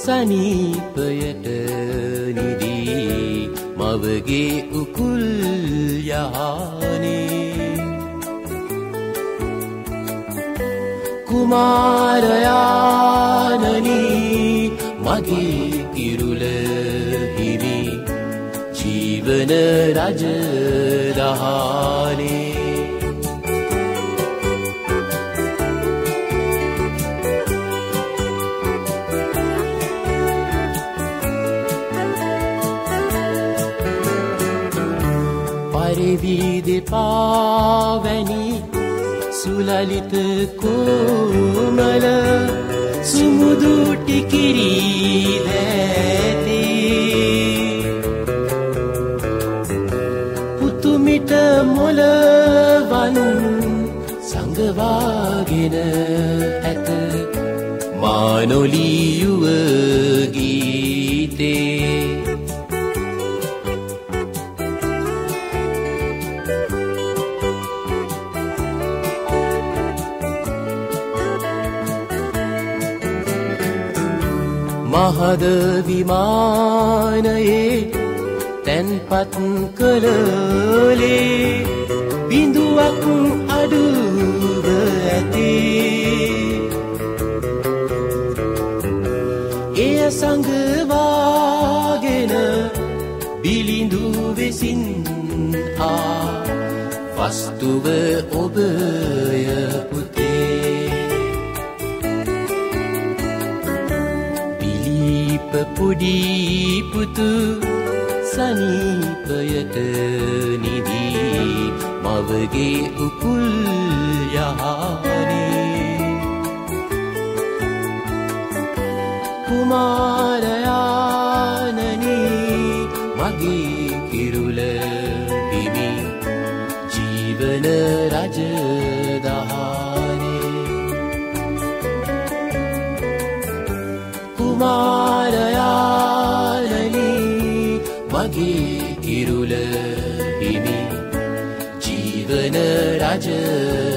සනීපයට නිදී මවගේ උකුල් යහනේ කුමාරයානනී මගේ කිරුල හිමි ජීවන රජදහානේ පරිවී දෙපාවැනි සුලලිත කෝමල සුමුදුටිකිරී දැතේ. පුතුමිට මොලවන් සඟවාගෙන ඇත. මානොලියුව මහද විමානයේ තැන්පත් කළලේ බිඳුවක් අඩුව ඇතේ. එය සඟවාගෙන බිලිඳු වෙසින් ආ වස්තුව ඔබය පුතේ. පොඩිපුතු සනීපයට නිදී මවගේ උකුල් යහනේ කුමාරයානනී මගේ කිරුල හිමි ජීවන රජදහානේ මගේ කිරුල හිමි ජීවන රජදහානේ